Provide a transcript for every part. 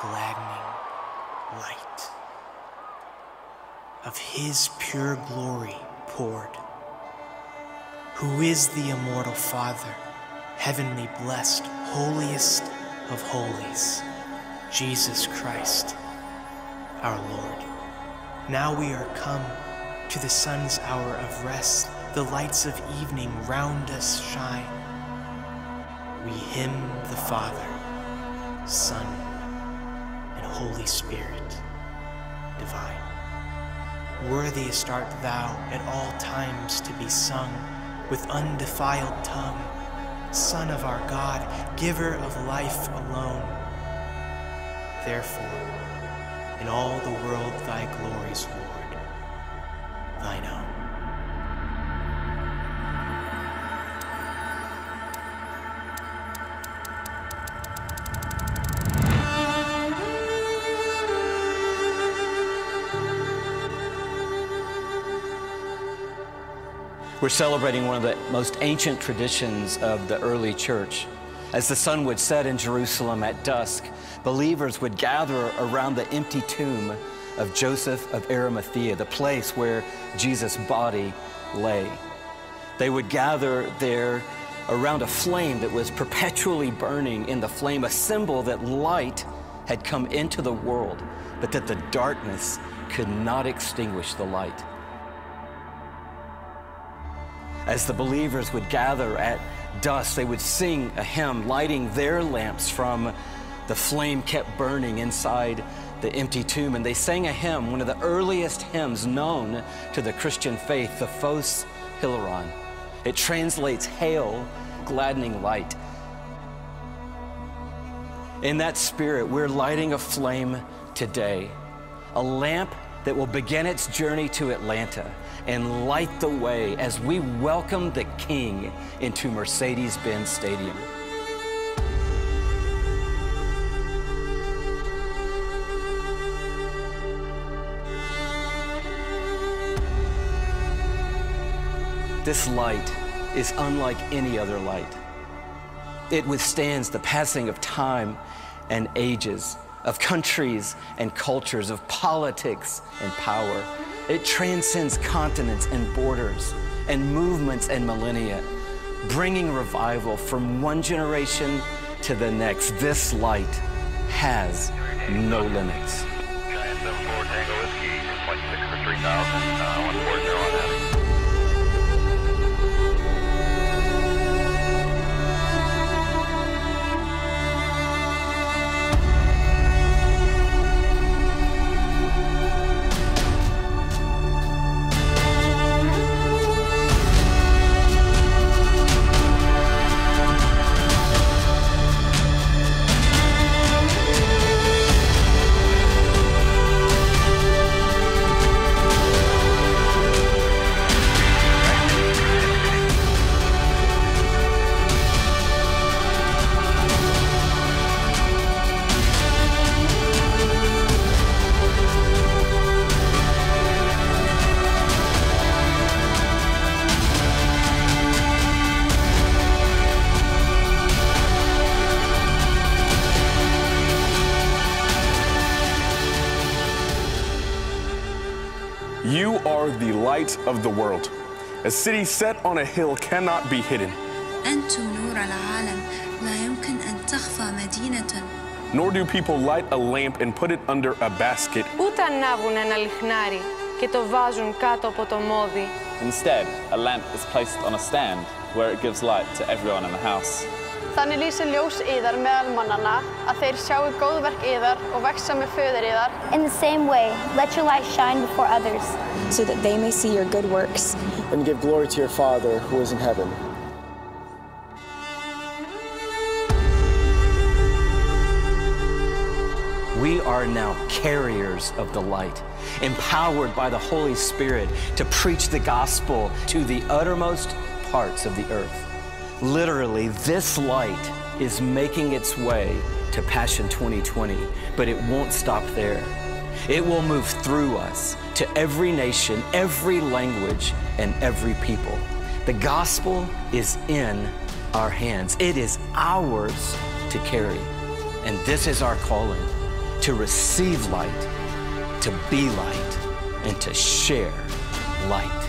gladdening light of His pure glory poured, who is the immortal Father, heavenly blessed, holiest of holies, Jesus Christ, our Lord. Now we are come to the sun's hour of rest, the lights of evening round us shine. We hymn the Father, Son, Holy Spirit divine. Worthiest art thou at all times to be sung with undefiled tongue, Son of our God, giver of life alone. Therefore, in all the world thy glories, Lord, We're celebrating one of the most ancient traditions of the early church. As the sun would set in Jerusalem at dusk, believers would gather around the empty tomb of Joseph of Arimathea, the place where Jesus' body lay. They would gather there around a flame that was perpetually burning in the flame, a symbol that light had come into the world, but that the darkness could not extinguish the light. As the believers would gather at dusk, they would sing a hymn, lighting their lamps from the flame kept burning inside the empty tomb. And they sang a hymn, one of the earliest hymns known to the Christian faith, the Phos Hilaron. It translates hail, gladdening light. In that spirit, we're lighting a flame today, a lamp that will begin its journey to Atlanta and light the way as we welcome the King into Mercedes Benz Stadium. This light is unlike any other light. It withstands the passing of time and ages, of countries and cultures, of politics and power. It transcends continents and borders and movements and millennia, bringing revival from one generation to the next. This light has no limits. light of the world. A city set on a hill cannot be hidden. Nor do people light a lamp and put it under a basket. Instead, a lamp is placed on a stand where it gives light to everyone in the house. Þannig lýsir ljós yðar meðal að þeir sjáu góðverk yðar og vexa með föður yðar. In the same way, let your light shine before others so that they may see your good works and give glory to your Father who is in heaven. We are now carriers of the light, empowered by the Holy Spirit to preach the gospel to the uttermost parts of the earth. Literally, this light is making its way to Passion 2020, but it won't stop there. It will move through us to every nation, every language, and every people. The gospel is in our hands. It is ours to carry. And this is our calling. to receive light, to be light, and to share light.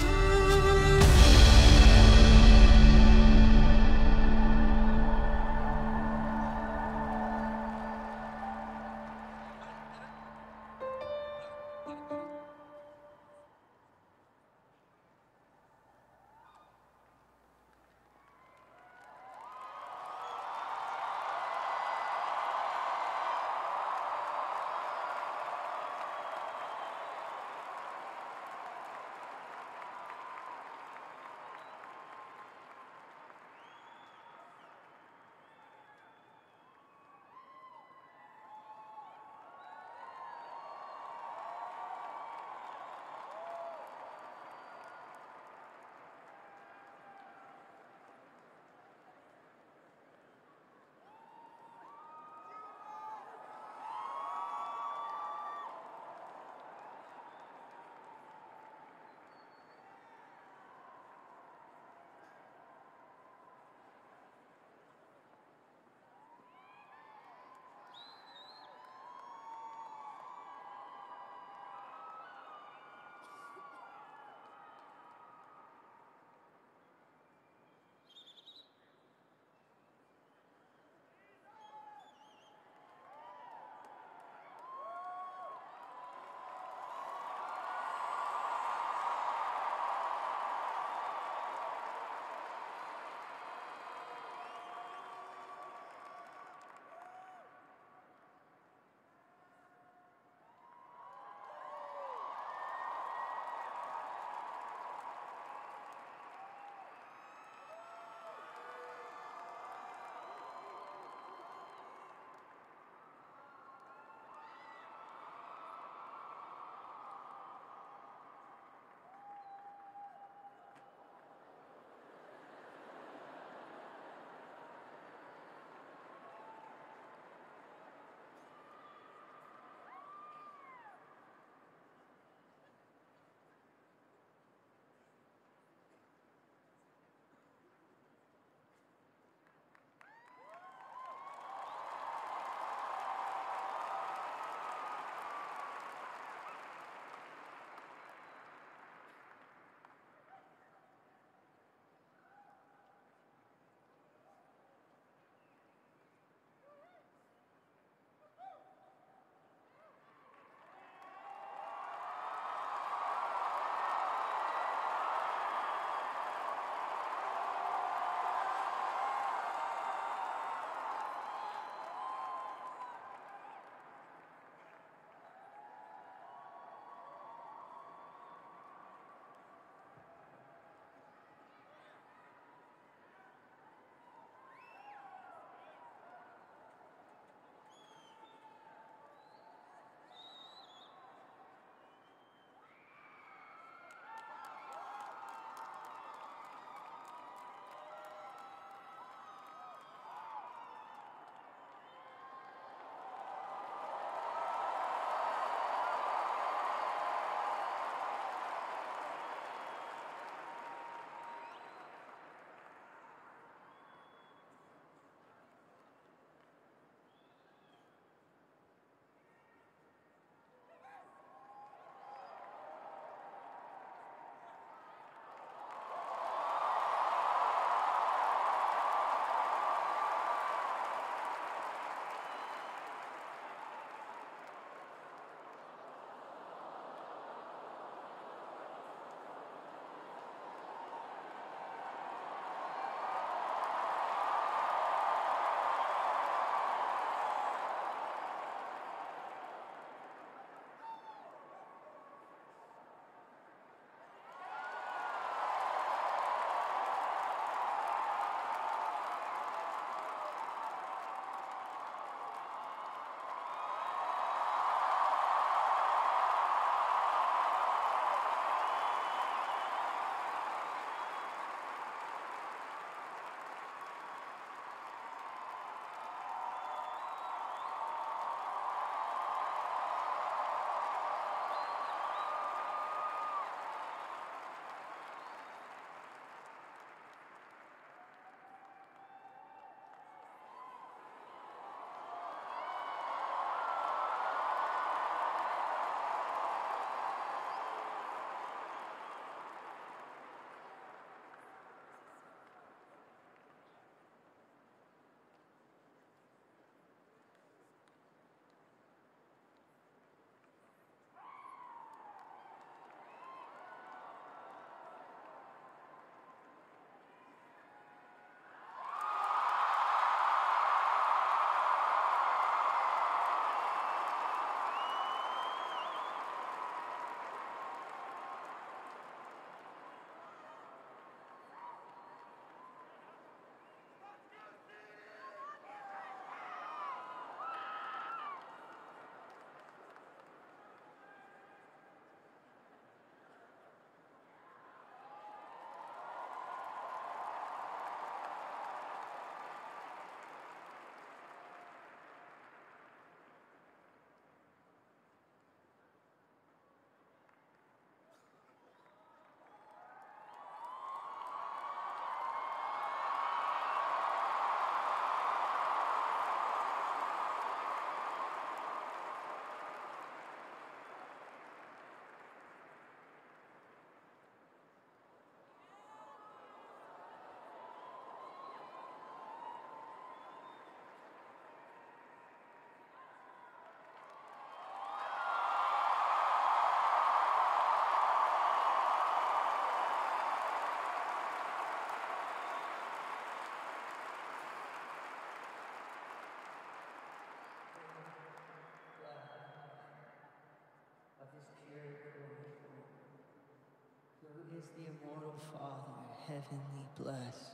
Is the immortal Father, heavenly blessed,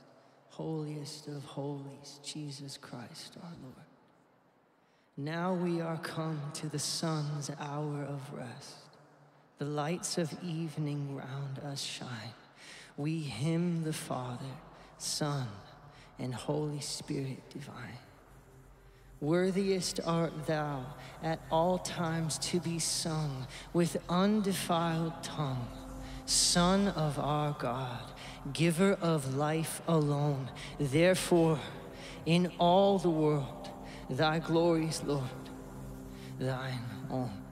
holiest of holies, Jesus Christ our Lord. Now we are come to the sun's hour of rest. The lights of evening round us shine. We hymn the Father, Son, and Holy Spirit divine. Worthiest art thou at all times to be sung with undefiled tongue, Son of our God, giver of life alone. Therefore, in all the world, thy glories, Lord, thine own.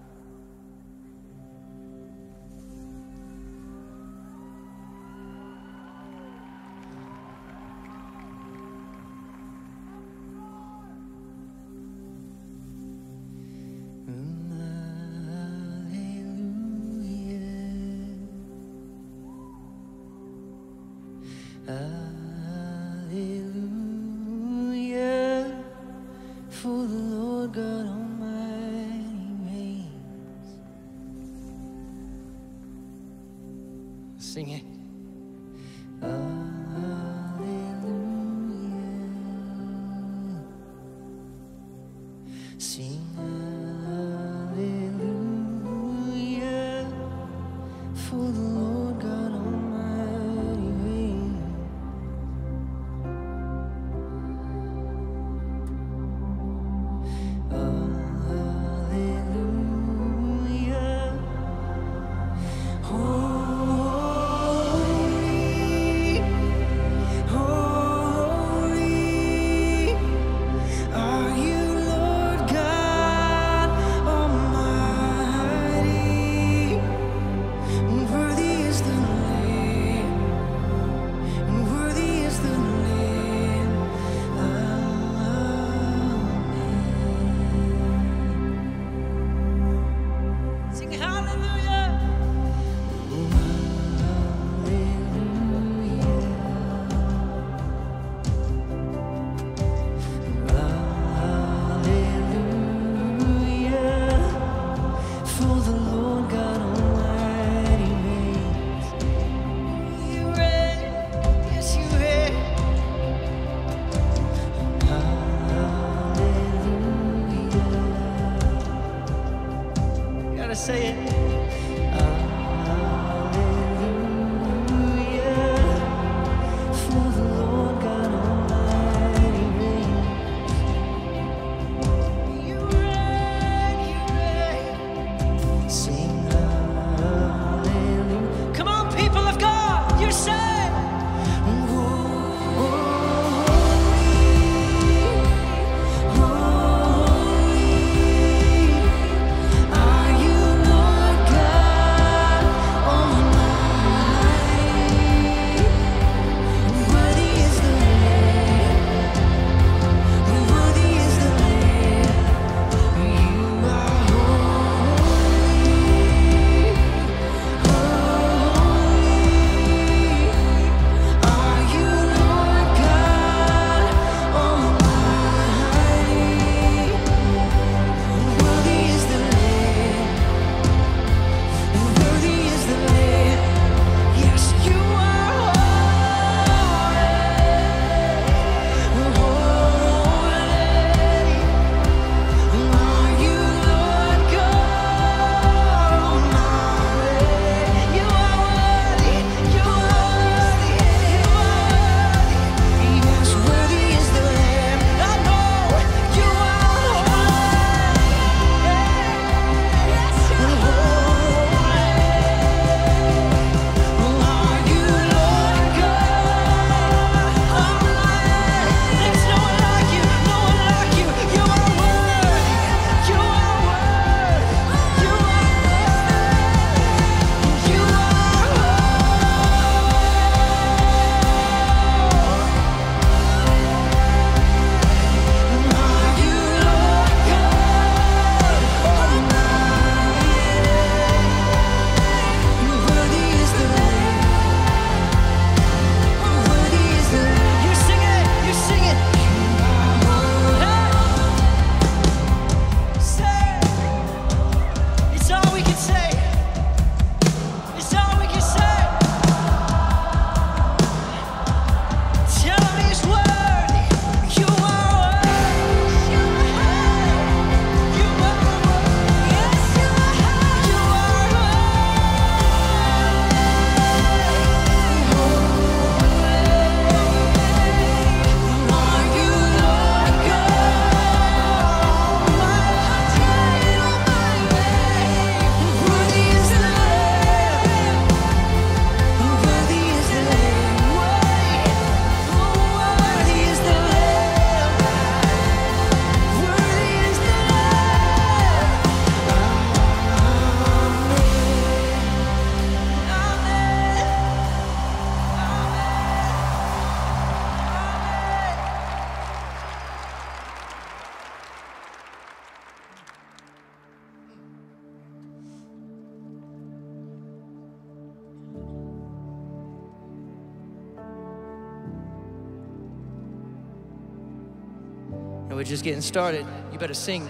We're just getting started. You better sing.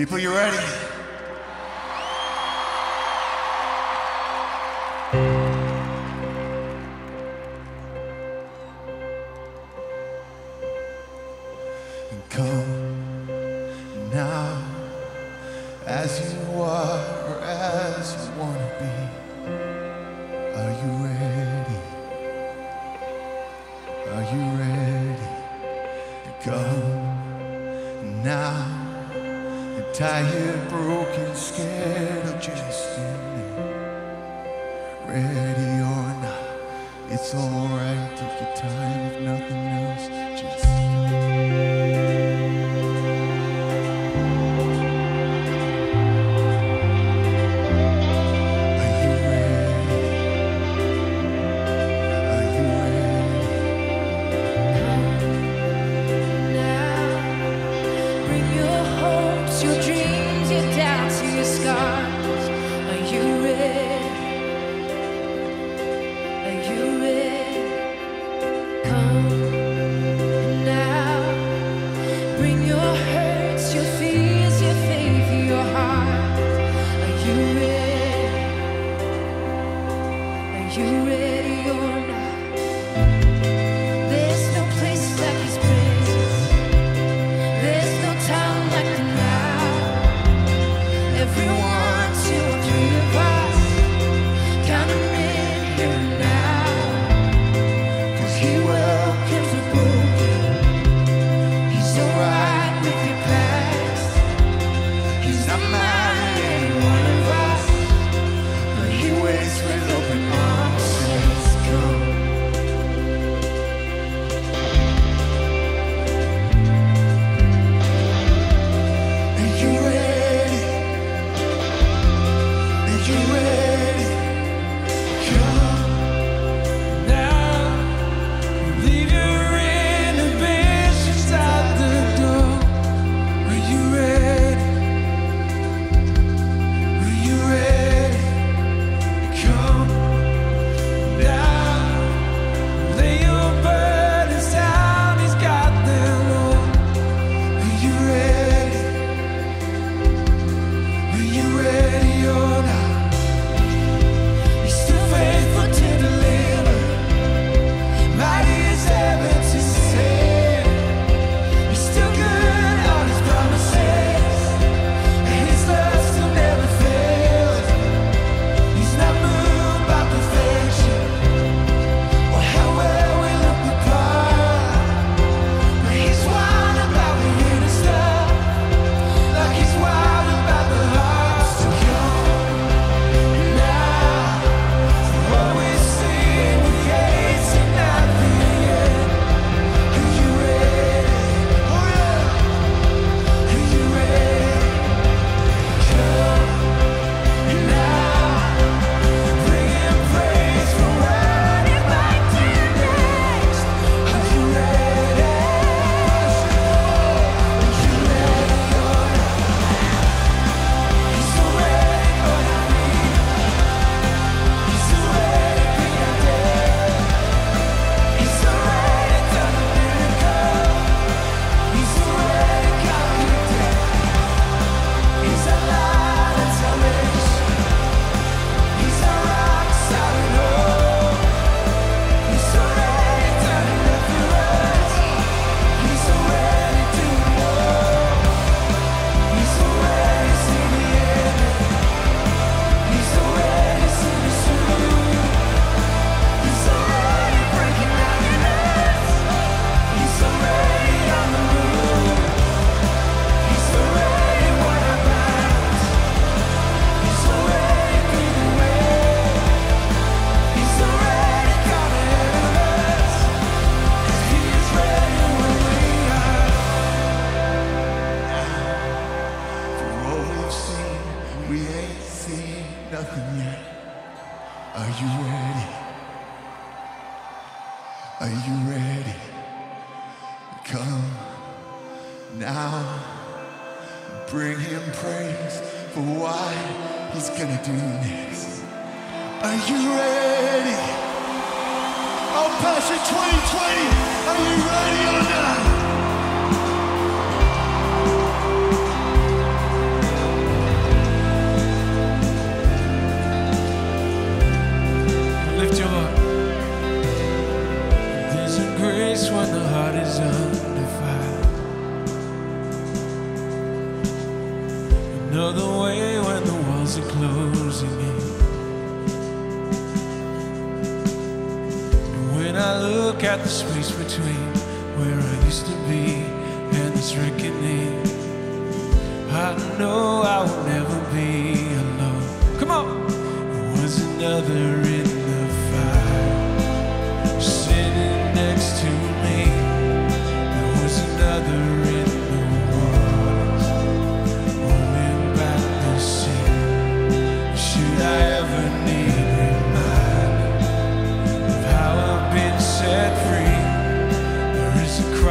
People, you ready? when I look at the space between where I used to be and this reckoning. I know I will never be alone. Come on! It was another in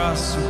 passo.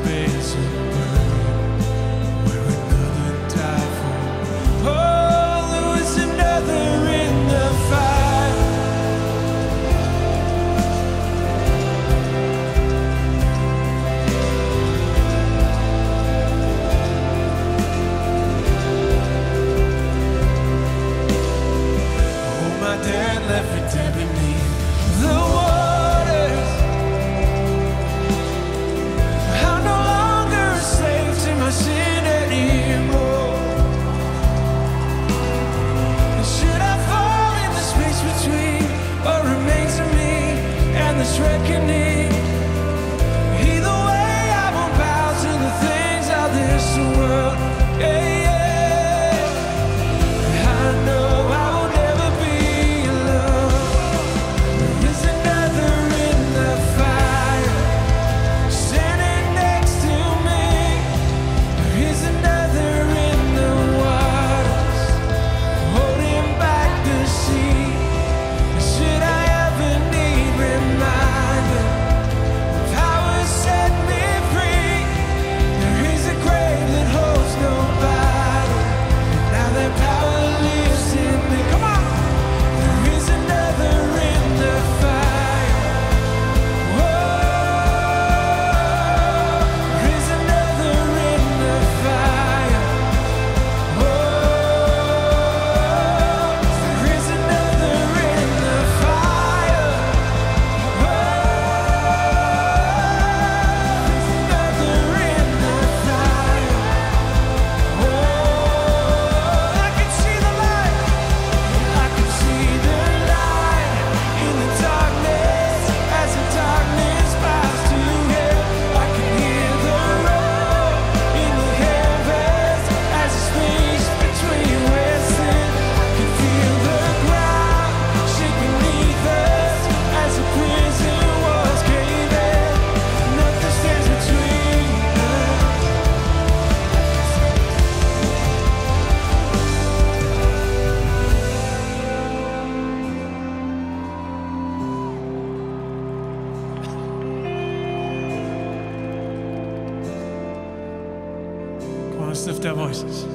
Let's lift our voices.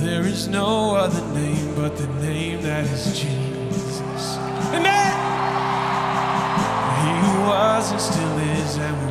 There is no other name but the name that is Jesus. Amen. He was and still is and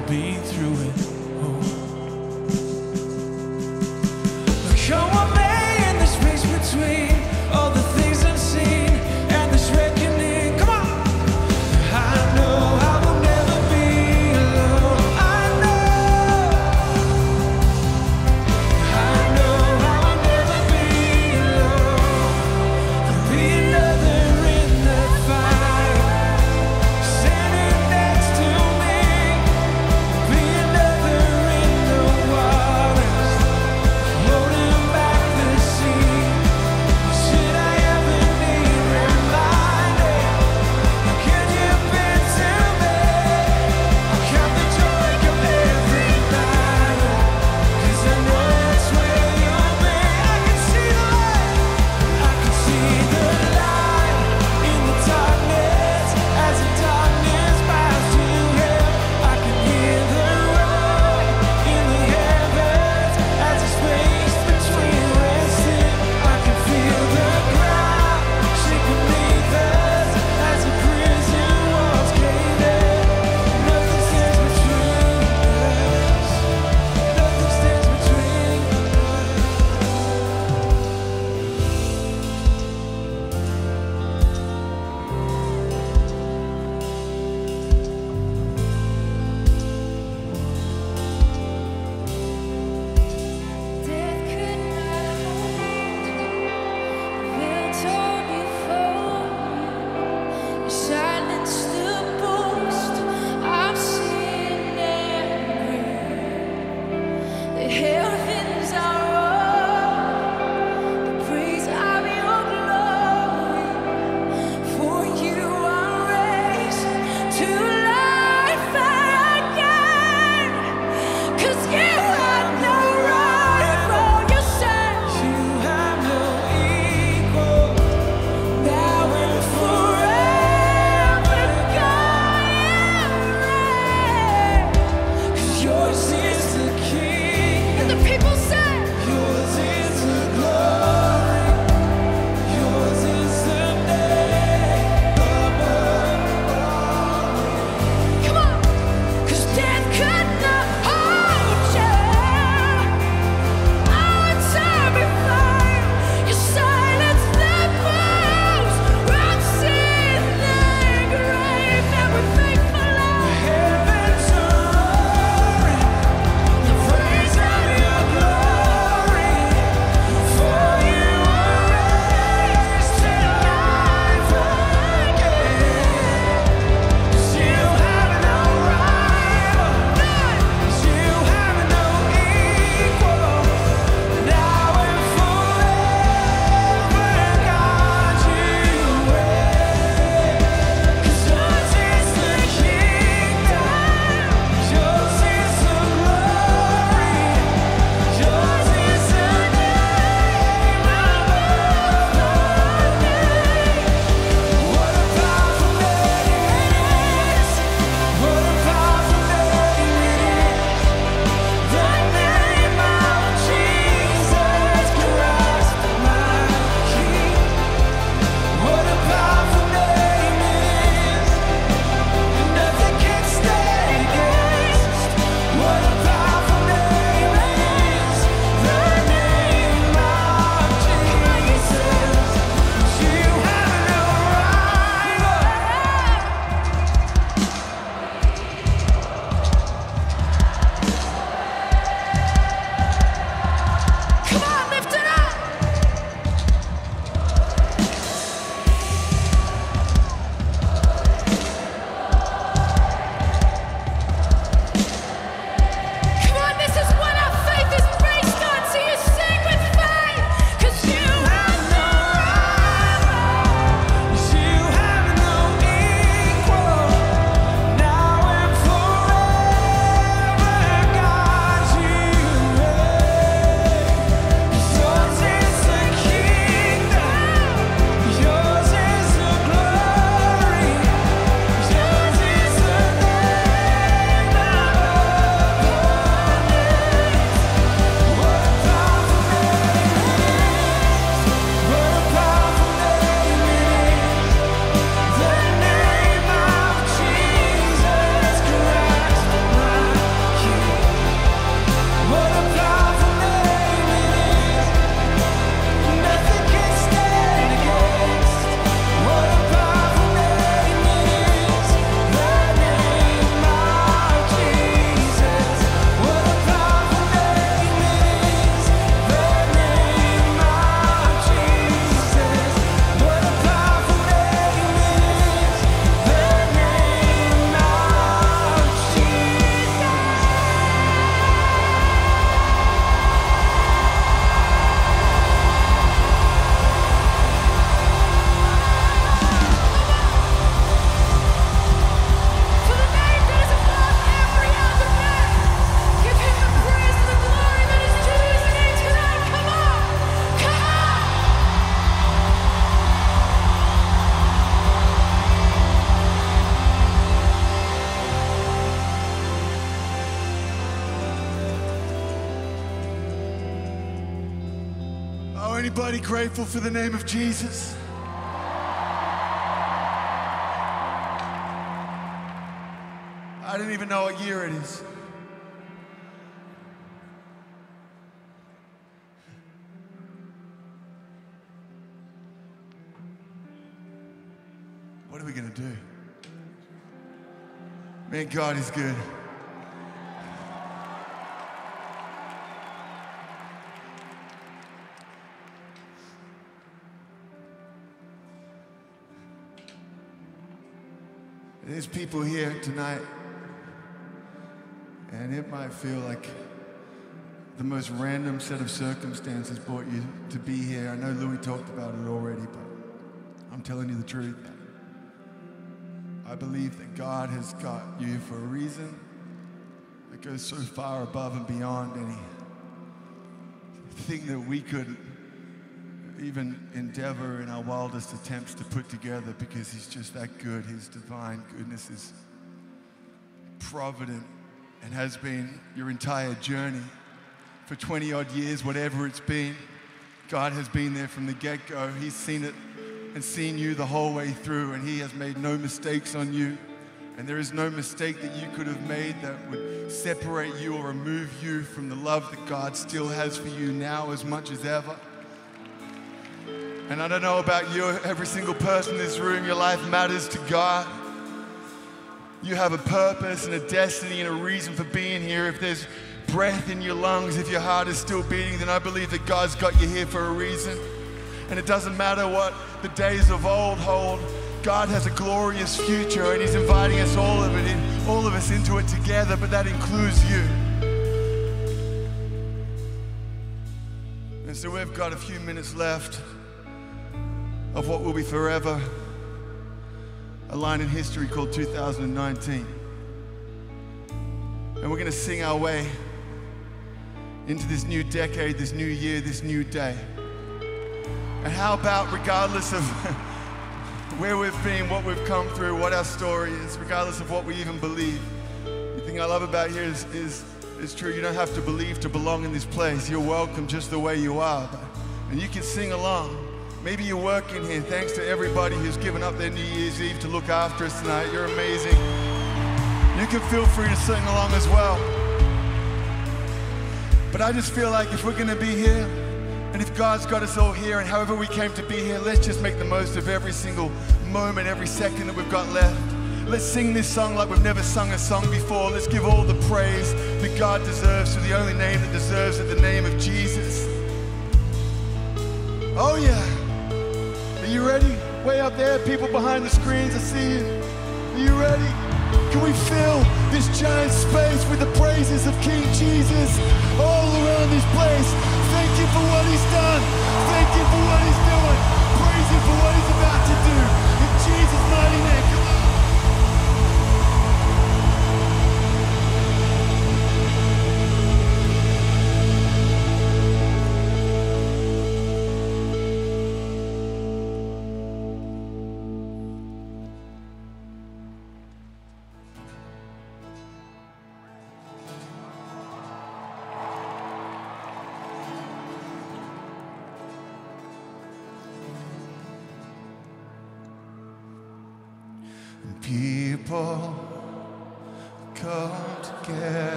for the name of Jesus? I didn't even know what year it is. What are we going to do? Man, God is good. There's people here tonight, and it might feel like the most random set of circumstances brought you to be here. I know Louie talked about it already, but I'm telling you the truth. I believe that God has got you for a reason that goes so far above and beyond any thing that we could even endeavor in our wildest attempts to put together because he's just that good. His divine goodness is provident and has been your entire journey for 20 odd years, whatever it's been. God has been there from the get go. He's seen it and seen you the whole way through, and He has made no mistakes on you. And there is no mistake that you could have made that would separate you or remove you from the love that God still has for you now as much as ever. And I don't know about you, every single person in this room, your life matters to God. You have a purpose and a destiny and a reason for being here. If there's breath in your lungs, if your heart is still beating, then I believe that God's got you here for a reason. And it doesn't matter what the days of old hold. God has a glorious future and He's inviting us all of it in, all of us into it together, but that includes you. And so we've got a few minutes left of what will be forever a line in history called 2019. And we're going to sing our way into this new decade, this new year, this new day. And how about, regardless of where we've been, what we've come through, what our story is, regardless of what we even believe, the thing I love about here is, is, is true. You don't have to believe to belong in this place. You're welcome just the way you are. And you can sing along. Maybe you're working here. Thanks to everybody who's given up their New Year's Eve to look after us tonight. You're amazing. You can feel free to sing along as well. But I just feel like if we're going to be here, and if God's got us all here, and however we came to be here, let's just make the most of every single moment, every second that we've got left. Let's sing this song like we've never sung a song before. Let's give all the praise that God deserves to the only name that deserves it, the name of Jesus. Oh, yeah. You ready? Way up there, people behind the screens, I see you. Are you ready? Can we fill this giant space with the praises of King Jesus all around this place? Thank you for what he's done. Thank you for what he's doing. Praise him for what he's about to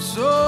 So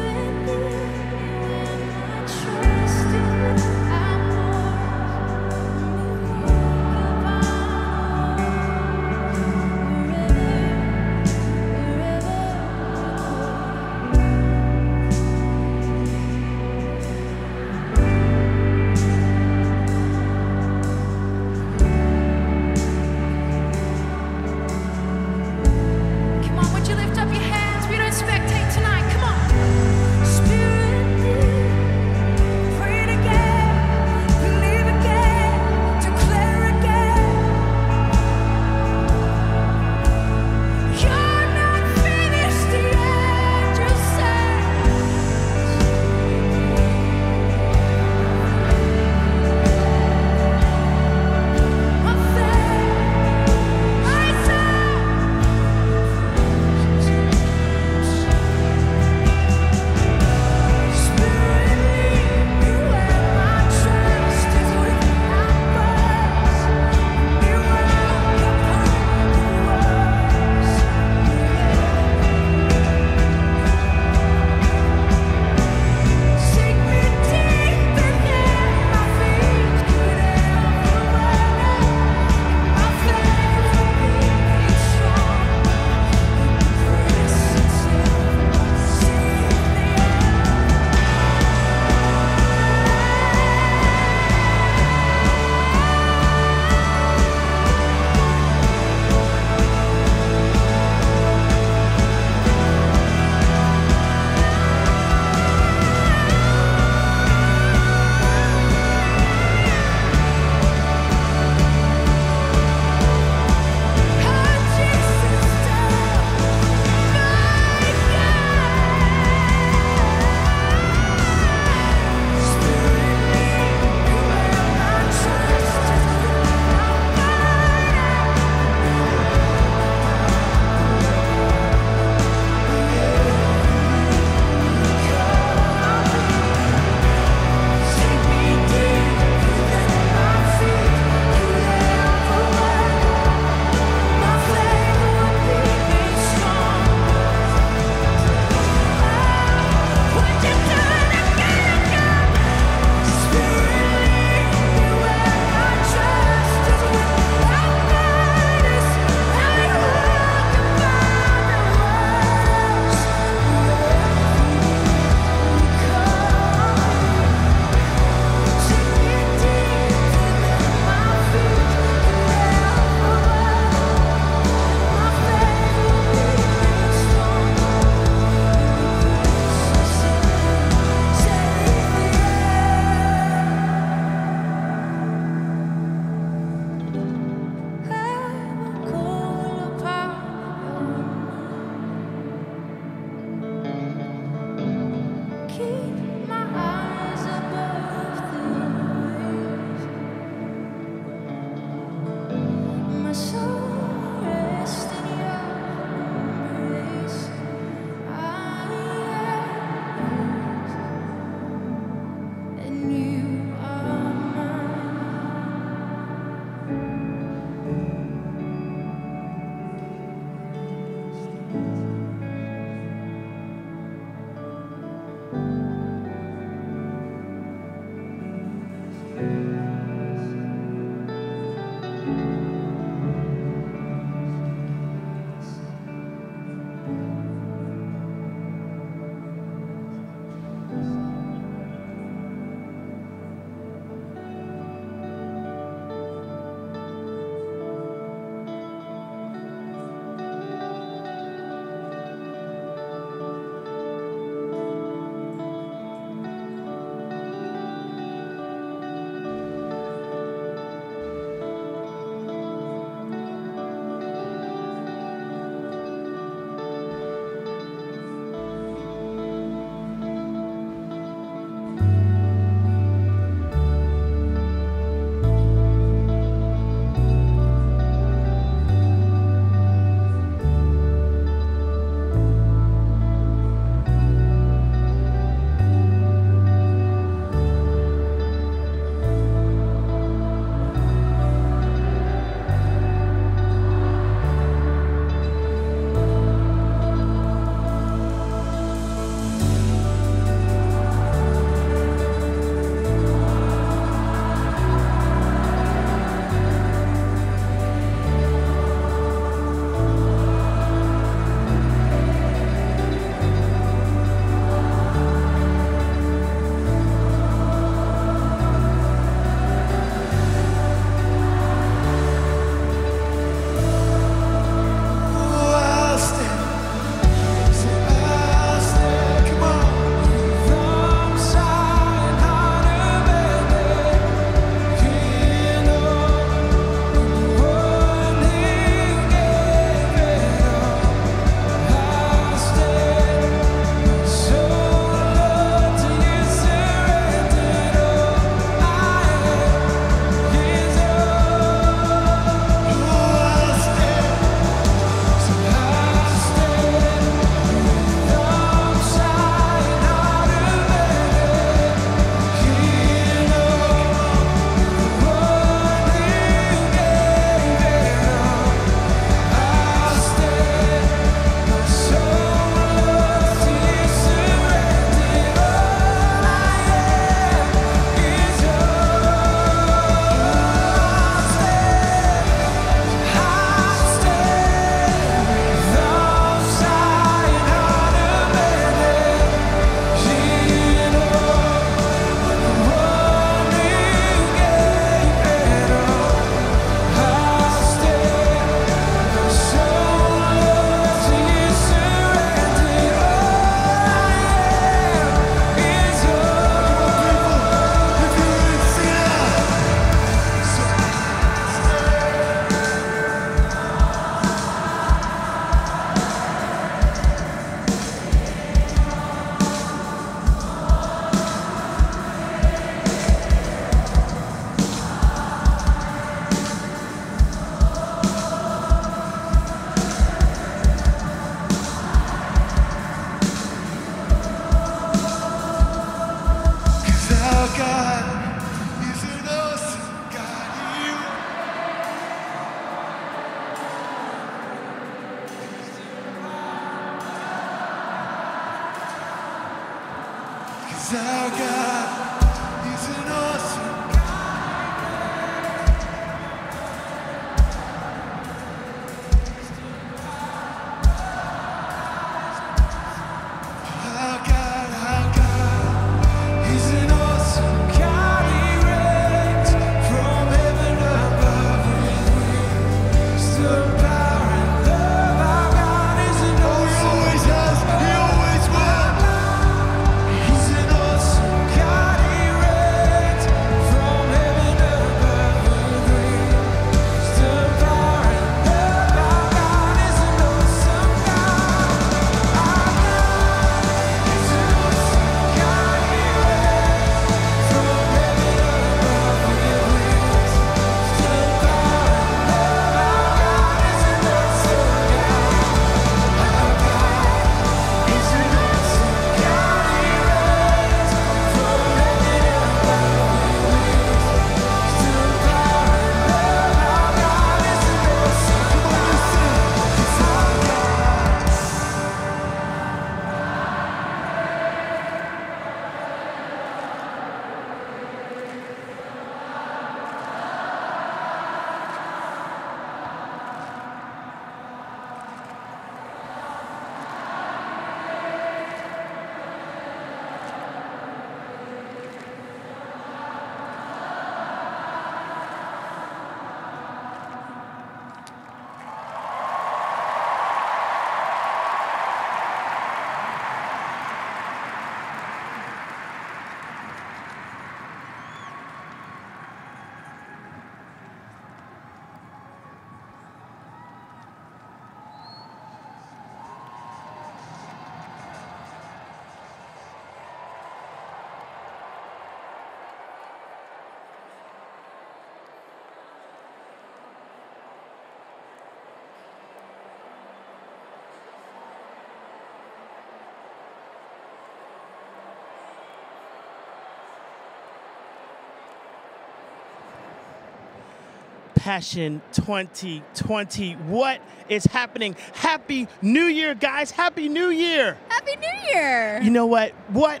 Passion 2020. What is happening? Happy New Year, guys. Happy New Year. Happy New Year. You know what? What?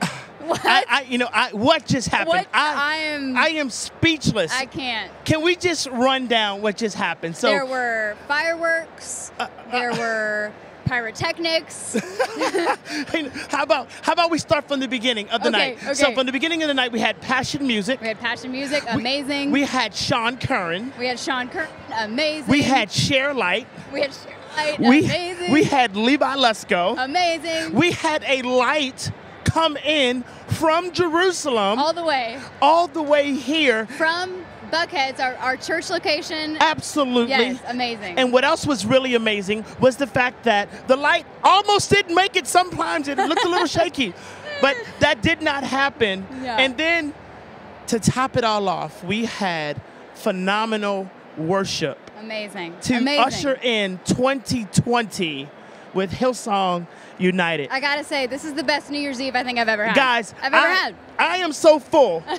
What? I, I you know, I what just happened? What? I, I am- I am speechless. I can't. Can we just run down what just happened? So there were fireworks. Uh, there uh, were pyrotechnics. how about how about we start from the beginning of the Okay, night? So from the beginning of the night we had passion music. we had passion music, amazing. We had Sean Curran. We had Sean Curran, amazing. We had Share Light. We had Share Light, We amazing. we had Levi Lusko. amazing. We had a light come in from Jerusalem all the way all the way here. from Buckheads, our, our church location. Absolutely. Yes, amazing. And what else was really amazing was the fact that the light almost didn't make it. Sometimes it looked a little shaky, but that did not happen. Yeah. And then to top it all off, we had phenomenal worship amazing. to amazing. usher in 2020 with Hillsong United. I gotta say, this is the best New Year's Eve I think I've ever had. Guys, I've ever I, had. I am so full.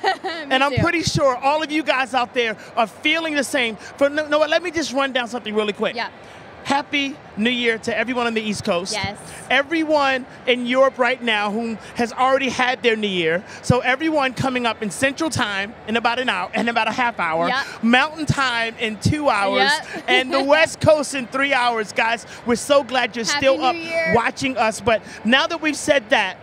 And I'm too. pretty sure all of you guys out there are feeling the same. For no, no, what? Let me just run down something really quick. Yeah. Happy New Year to everyone on the East Coast. Yes. Everyone in Europe right now who has already had their New Year. So everyone coming up in Central Time in about an hour, in about a half hour. Yep. Mountain Time in two hours, Yep. and the West Coast in three hours, guys. We're so glad you're Happy still New up Year. watching us. But now that we've said that.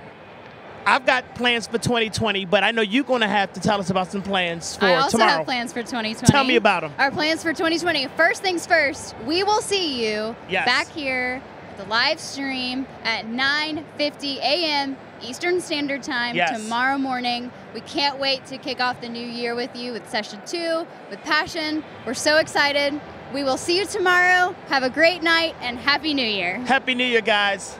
I've got plans for 2020, but I know you're going to have to tell us about some plans for tomorrow. I also tomorrow. have plans for 2020. Tell me about them. Our plans for 2020. First things first, we will see you Yes. back here at the live stream at 9:50 a.m. Eastern Standard Time Yes. tomorrow morning. We can't wait to kick off the new year with you with session 2 with passion. We're so excited. We will see you tomorrow. Have a great night and happy new year. Happy New Year, guys.